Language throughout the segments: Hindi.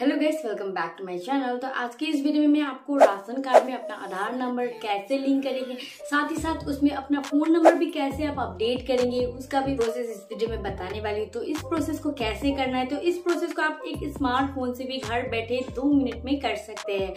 Hello guys welcome back to my channel तो आज के इस वीडियो में मैं आपको राशन कार्ड में अपना आधार नंबर कैसे लिंक करेंगे, साथ ही साथ उसमें अपना फ़ोन नंबर भी कैसे आप अपडेट करेंगे, उसका भी प्रोसेस इस वीडियो में बताने वाली हूँ। तो इस प्रोसेस को कैसे करना है? तो इस प्रोसेस को आप एक स्मार्टफ़ोन से भी घर बैठे दो मिनट में कर सकते हैं।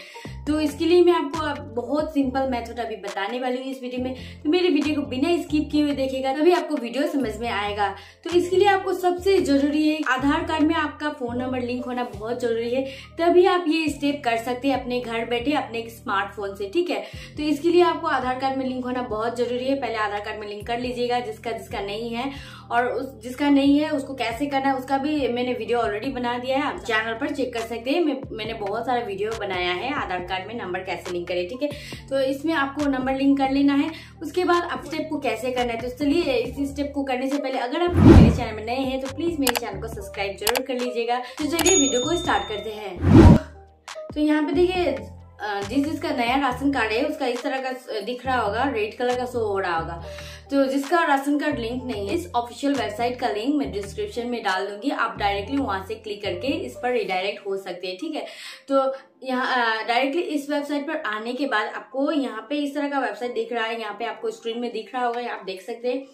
तो इसके लिए मैं आपको बहुत सिंपल मेथड अभी बताने वाली हूँ इस वीडियो में। तो मेरे वीडियो को बिना स्किप किए हुए देखेगा तभी आपको वीडियो समझ में आएगा। तो इसके लिए आपको सबसे ज़रूरी है, आधार कार्ड में आपका फ़ोन नंबर लिंक होना बहुत ज़रूरी है। तभी आप ये स्टेप कर सकते हैं अपने घर बैठे अपने स्मार्टफ़ोन से ठीक है? तो इसके लिए आपको आधार कार्ड में लिंक होना बहुत ज़रूरी है। पहले आधार कार्ड में लिंक कर लीजिएगा जिसका जिसका नहीं है और उस जिसका नहीं है उसको कैसे करना है उसका भी मैंने वीडियो ऑलरेडी बना दिया है। आप चैनल पर चेक कर सकते हैं। मैं, मैंने बहुत सारा वीडियो बनाया है आधार कार्ड में नंबर कैसे लिंक करें ठीक है? तो इसमें आपको नंबर लिंक कर लेना है। उसके बाद आप स्टेप को कैसे करना है तो चलिए इस स्टेप को करने से पहले अगर आप मेरे चैनल में नए हैं तो प्लीज़ मेरे चैनल को सब्सक्राइब ज़रूर कर लीजिएगा। तो चलिए वीडियो को स्टार्ट करते हैं। तो यहाँ पे देखिए जिस जिसका नया राशन कार्ड है, उसका इस तरह का दिख रहा होगा, रेड कलर का शो हो रहा होगा। तो जिसका राशन कार्ड लिंक नहीं है, इस ऑफिशियल वेबसाइट का लिंक मैं डिस्क्रिप्शन में डाल दूँगी। आप डायरेक्टली वहाँ से क्लिक करके इस पर रिडायरेक्ट हो सकते हैं, ठीक है? तो यहाँ डायरेक्टली इस वेबसाइट पर आने के बाद आपको यहाँ पे इस तरह का वेबसाइट दिख रहा है, यहाँ पे आपको स्क्रीन में दिख रहा होगा, आप देख सकते हैं।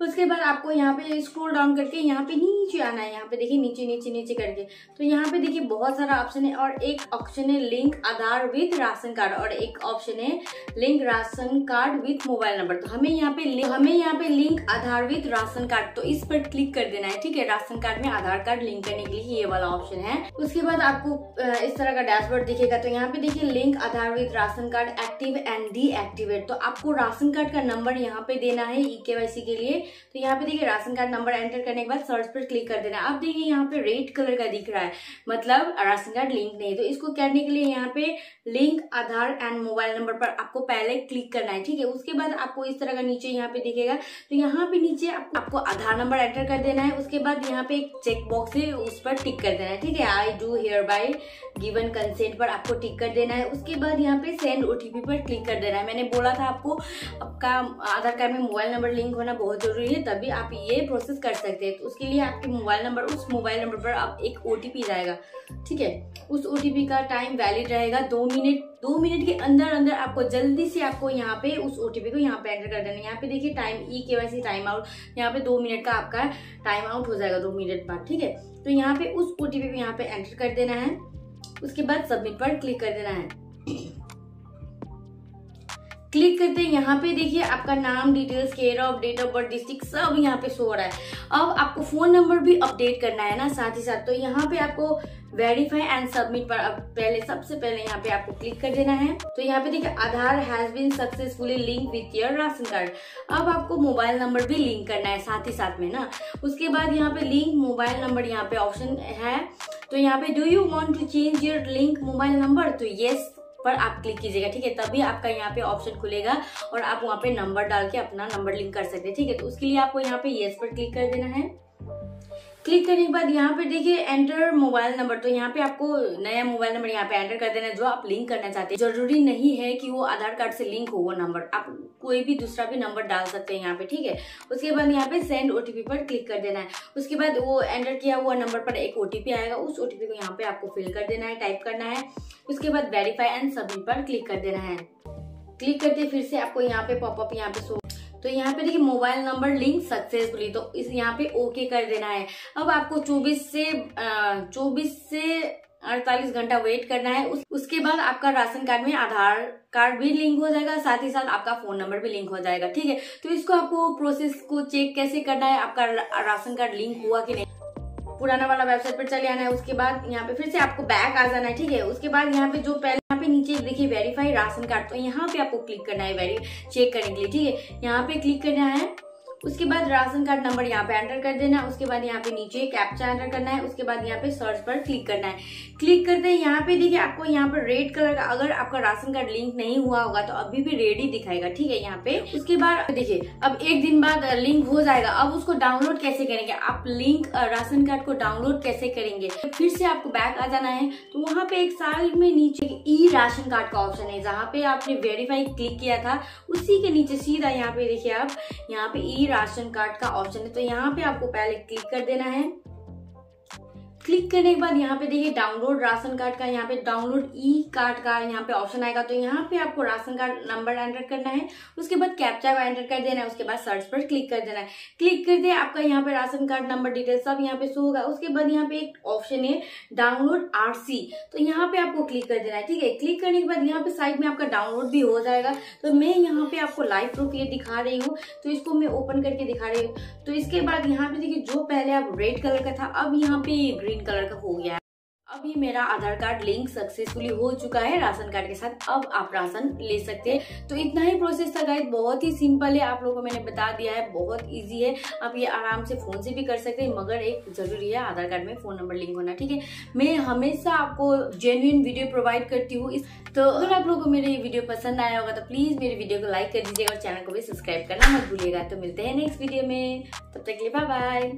उसके बाद आपको यहाँ पे स्क्रोल डाउन करके यहाँ पे नीचे आना है यहाँ पे, देखिए नीचे नीचे नीचे करके। तो यहाँ पे देखिए बहुत सारा ऑप्शन है और एक ऑप्शन है link Aadhaar with ration card और एक ऑप्शन है link ration card with mobile number तो हमें यहाँ पे हमें यहाँ पे link Aadhaar with ration card तो इस पर क्लिक कर देना है, ठीक है? राशन कार्ड में आधार कार्ड लिंक करने के लिए ये वाला ऑप्शन है। उसके बाद आपको इस तरह का डैशबोर्ड दिखेगा। तो यहाँ पे देखिए link Aadhaar with ration card active and deactivate तो आपको राशन कार्ड का नंबर यहाँ पे देना है ई के लिए। तो यहाँ पे देखिए राशन कार्ड नंबर एंटर करने के बाद सर्च पर क्लिक कर देना। आप देखिए यहाँ पे रेड कलर का दिख रहा है। मतलब राशन कार्ड लिंक नहीं तो इसको करने के लिए यहाँ पे link Aadhaar and mobile number पर आपको पहले क्लिक करना है ठीक है? उसके बाद आपको इस तरह का नीचे यहाँ पे दिखेगा। तो यहाँ पे नीचे आप, आपको आधार नंबर एंटर कर देना है। उसके बाद यहाँ पे एक चेक बॉक्स है उस पर टिक कर देना है ठीक है? I do hereby given consent पर आपको टिक कर देना है। उसके बाद यहाँ पे सेंड ओटीपी पर क्लिक कर देना है। मैंने बोला था आपको आपका आधार कार्ड में मोबाइल नंबर लिंक होना बहुत ज़रूरी है तभी आप ये प्रोसेस कर सकते हैं। तो उसके लिए आपके मोबाइल नंबर, उस मोबाइल नंबर पर आप एक ओटीपी जाएगा। ठीक है? उस ओटीपी का टाइम वैलिड रहेगा दो मिनट दो मिनट के अंदर अंदर आपको, जल्दी से आपको यहाँ पे उस ओटीपी को यहाँ पे एंटर कर देना यहाँ पे देखिए टाइम ई के टाइम आउट यहाँ पे दो मिनट का आपका टाइम आउट हो जाएगा दो मिनट बाद। ठीक है? तो यहाँ पे उस ओटीपी को यहाँ पे एंटर कर देना है। उसके बाद सबमिट पर क्लिक कर देना है। क्लिक करते हैं। यहाँ पे देखिए आपका नाम details care of date of birth district सब यहाँ पे हो रहा है। अब आपको फ़ोन नंबर भी अपडेट करना है ना साथ ही साथ। तो यहाँ पे आपको वेरीफाई एंड सबमिट पर पहले, सबसे पहले यहाँ पे आपको क्लिक कर देना है। तो यहाँ पे देखिए, Aadhaar has been successfully link with your ration card. अब आपको मोबाइल नंबर भी लिंक करना है साथ ही साथ में ना। उसके बाद यहाँ पे लिंक मोबाइल नंबर यहाँ पे ऑप्शन है। तो यहाँ पे do you want to change your link mobile number तो येस पर आप क्लिक कीजिएगा, ठीक है? तभी आपका यहाँ पे ऑप्शन खुलेगा और आप वहाँ पे नंबर डाल के अपना नंबर लिंक कर सकते हैं, ठीक है? तो उसके लिए आपको यहाँ पे येस पर क्लिक कर देना है। क्लिक करने के बाद यहाँ पे देखिए एंटर मोबाइल नंबर तो यहाँ पे आपको नया मोबाइल नंबर यहाँ पे एंटर कर देना है, जो आप लिंक करना चाहते हैं। ज़रूरी नहीं है कि वो आधार कार्ड से लिंक हो वो नंबर आप कोई भी दूसरा भी नंबर डाल सकते हैं यहाँ पे, ठीक है? उसके बाद यहाँ पे सेंड ओटीपी पर क्लिक कर देना है। उसके बाद वो एंटर किया हुआ नंबर पर एक ओटीपी आएगा, उस ओटीपी को यहाँ पे आपको फिल कर देना है टाइप करना है। उसके बाद वेरीफाई एंड सबमिट पर क्लिक कर देना है। क्लिक करते फिर से आपको यहाँ पे पॉपअप यहाँ पे शो तो यहाँ पे देखिए मोबाइल नंबर लिंक सक्सेसफुली तो इस यहाँ पे ओके कर देना है। अब आपको 24 से 24 से 48 घंटा वेट करना है। उस, उसके बाद आपका राशन कार्ड में आधार कार्ड भी लिंक हो जाएगा साथ ही साथ आपका फ़ोन नंबर भी लिंक हो जाएगा ठीक है? तो इसको आपको प्रोसेस को चेक कैसे करना है आपका राशन कार्ड लिंक हुआ कि नहीं? पुराना वाला वेबसाइट पर चले आना है, उसके बाद यहाँ पे फिर से आपको बैक आ जाना है, ठीक है? उसके बाद यहाँ पे जो पहले यहाँ पे नीचे देखिए वेरीफाई राशन कार्ड तो यहाँ पे आपको क्लिक करना है वेरी चेक करने के लिए, ठीक है? यहाँ पे क्लिक करना है उसके बाद राशन कार्ड नंबर यहाँ पे एंटर कर देना है, उसके बाद यहाँ पे नीचे कैप्चा एंटर करना है, उसके बाद यहाँ पे सर्च पर क्लिक करना है। क्लिक करते हैं, यहाँ पे देखिए आपको यहाँ पर रेड कलर का अगर आपका राशन कार्ड लिंक नहीं हुआ होगा तो अभी भी रेड ही दिखाएगा, ठीक है, यहाँ पे। उसके बाद देखिए, अब एक दिन बाद लिंक हो जाएगा, अब उसको डाउनलोड कैसे करेंगे? आप लिंक राशन कार्ड को डाउनलोड कैसे करेंगे? फिर से आपको बैक आ जाना है तो वहाँ पे एक साइड में नीचे ई राशन कार्ड का ऑप्शन है, जहाँ पे आपने वेरीफाई क्लिक किया था, उसी के नीचे सीधा यहाँ पे देखिए आप, यहाँ पे ई राशन कार्ड का ऑप्शन है तो यहाँ पे आपको पहले क्लिक कर देना है। क्लिक करने के बाद यहाँ पे देखिए डाउनलोड राशन कार्ड का यहाँ पे डाउनलोड ई कार्ड का यहाँ पे ऑप्शन आएगा तो यहाँ पे आपको राशन कार्ड नंबर एंटर करना है उसके बाद कैप्चा का एंटर कर देना है उसके बाद सर्च पर क्लिक कर देना है क्लिक कर दे आपका यहाँ पे राशन कार्ड नंबर डिटेल सब यहाँ पे शो होगा उसके बाद यहाँ पे एक ऑप्शन है डाउनलोड आरसी तो यहाँ पे आपको क्लिक कर देना है ठीक है क्लिक करने के बाद यहाँ पे साइड में आपका डाउनलोड भी हो जाएगा तो मैं यहाँ पे आपको लाइव प्रूफ ये दिखा रही हूँ तो इसको मैं ओपन करके दिखा रही हूँ तो इसके बाद यहाँ पे देखिए जो पहले आप रेड कलर का था अब यहाँ पे ग्रीन कलर का हो गया है। अभी मेरा आधार कार्ड लिंक सक्सेसफुली हो चुका है, राशन कार्ड के साथ। अब आप राशन ले सकते हैं। तो इतना ही प्रोसेस था गाइड बहुत ही सिंपल है। आप लोगों को मैंने बता दिया है। बहुत इजी है। आप ये आराम से फ़ोन से भी कर सकते हैं, मगर एक ज़रूरी है, आधार कार्ड में फ़ोन नंबर लिंक होना, ठीक है? मैं हमेशा आपको जेन्यून वीडियो प्रोवाइड करती हूँ तो अगर आप लोगों को मेरे वीडियो पसंद आया होगा तो प्लीज़ मेरे वीडियो को लाइक कर दीजिएगा और चैनल को भी सब्सक्राइब करना मत भूलिएगा। तो मिलते हैं नेक्स्ट वीडियो में। तब तक के लिए बाय बाय